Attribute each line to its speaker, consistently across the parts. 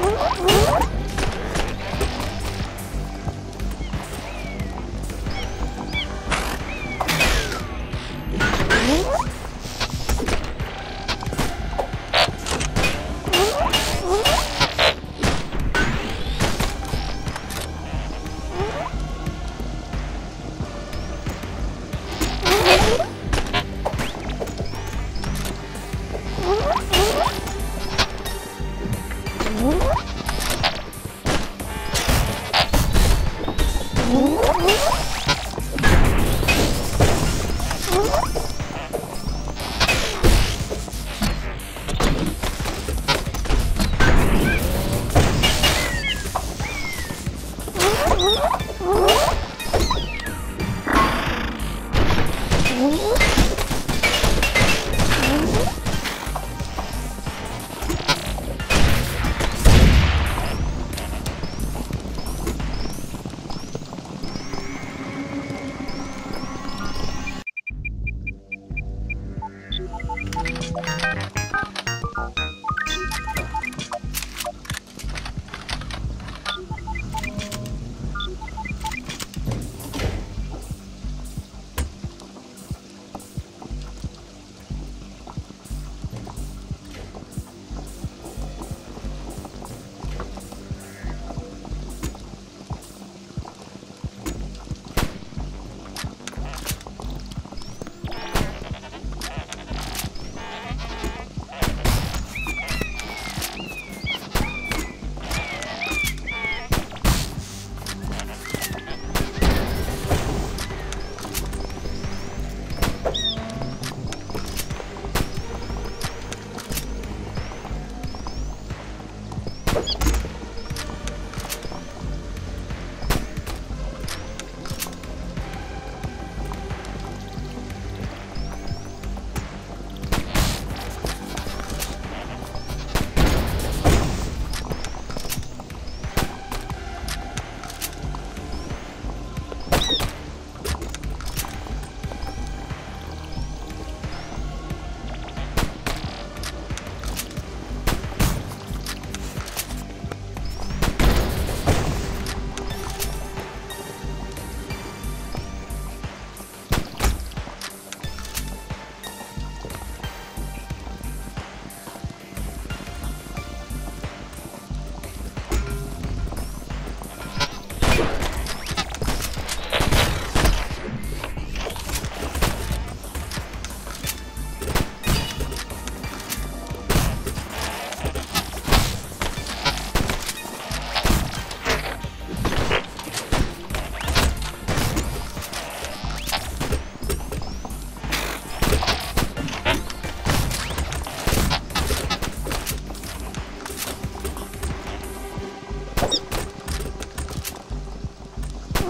Speaker 1: Oh,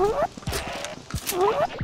Speaker 2: Oh!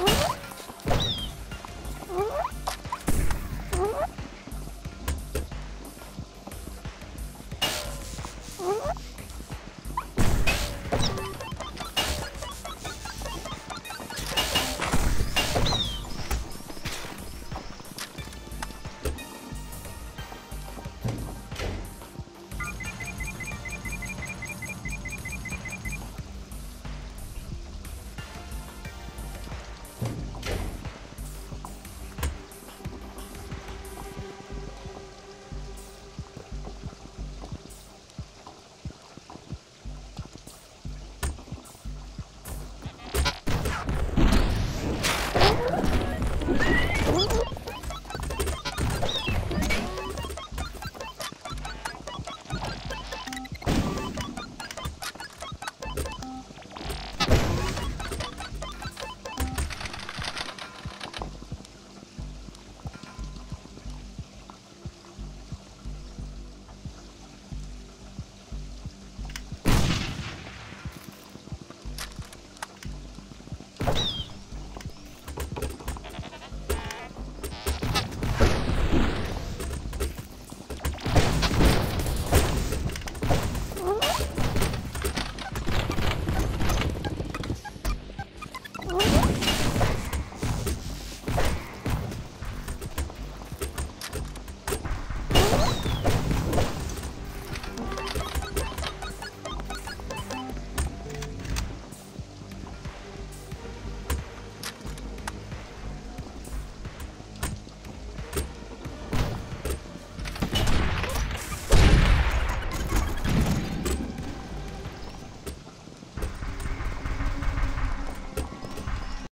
Speaker 3: Oh.